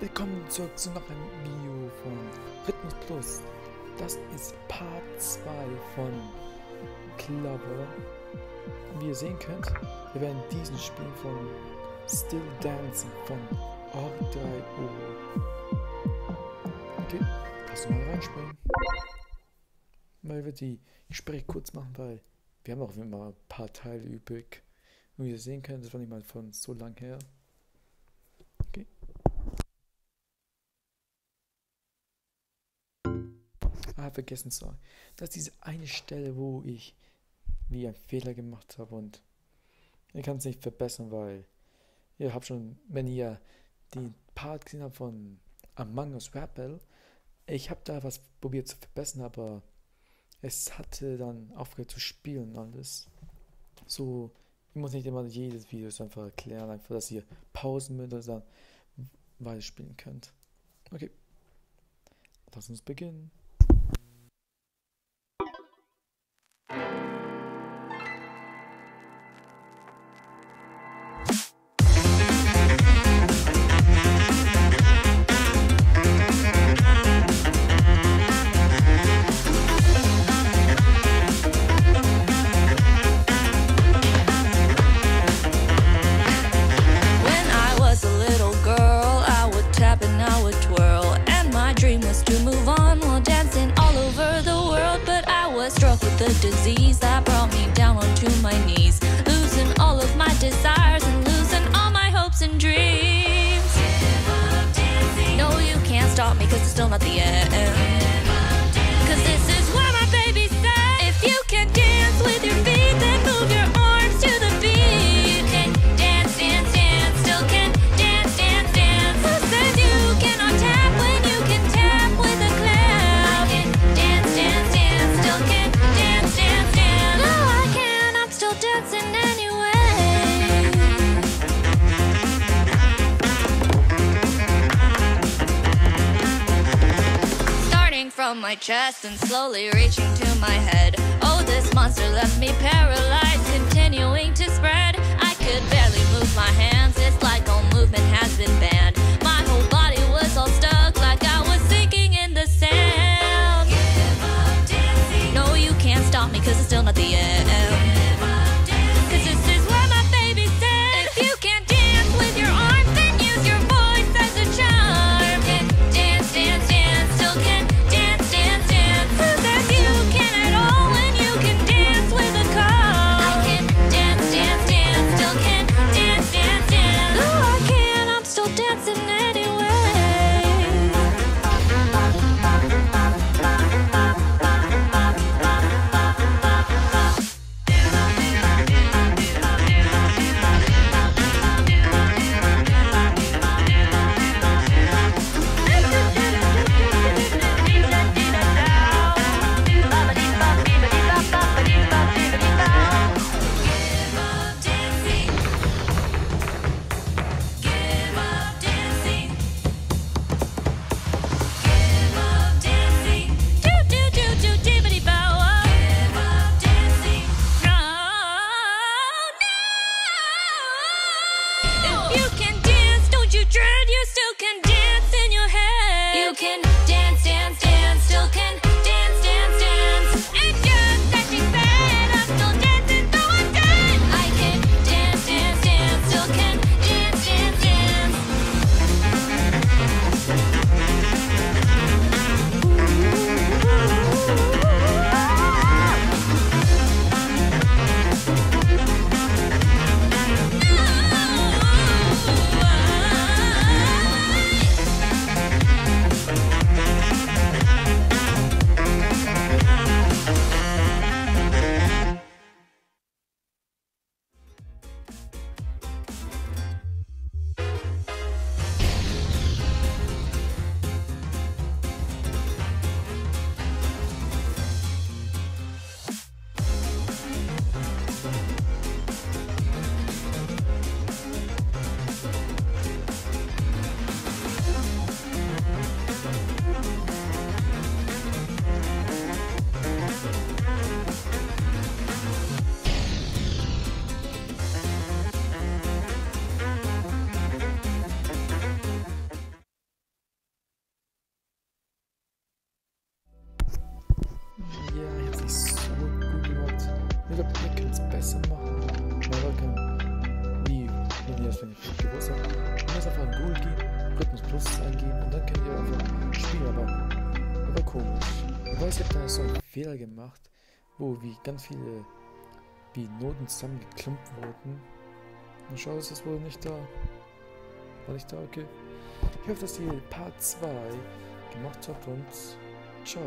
Willkommen zurück zu noch einem Video von Rhythmus Plus. Das ist Part 2 von Clover. Wie ihr sehen könnt, wir werden diesen Spiel von Still Dancing von R3O. Okay, lass mal reinspringen. Mal wir die Gespräche kurz machen, weil wir haben auch immer ein paar Teile übrig. Und wie ihr sehen könnt, das war nicht mal von so lang her. Ah, vergessen, sorry. Das ist diese eine Stelle, wo ich wie einen Fehler gemacht habe und ihr kann es nicht verbessern, weil ihr habt schon, wenn ihr den Part gesehen habt von Among Us Rappel, ich habe da was probiert zu verbessern, aber es hatte dann aufgehört zu spielen alles. So, ich muss nicht immer jedes Video einfach erklären, einfach, dass ihr Pausen müsst und dann weiter spielen könnt. Okay. Lass uns beginnen. Disease that brought me down onto my knees. Losing all of my desires and losing all my hopes and dreams. No, you can't stop me, cause it's still not the end. My chest and slowly reaching to my head. Oh, this monster left me paralyzed, continuing to spread. I could barely move my hands, it's like all movement has been banned. My whole body was all stuck, like I was sinking in the sand. No, you can't stop me, cause it's still not the end. Glaube, ihr könnt es besser machen. Aber kann, wie, wenn ihr das wenn ich gewusst ihr müsst einfach in Google gehen, Rhythmus Plus eingeben und dann könnt ihr einfach spielen, aber, aber komisch. Ich weiß, ich habe da so einen Fehler gemacht, wo wie ganz viele wie Noten zusammengeklumpt wurden. Und schau, ist das wohl nicht da. War nicht da, okay. Ich hoffe, dass ihr Part 2 gemacht habt und ciao.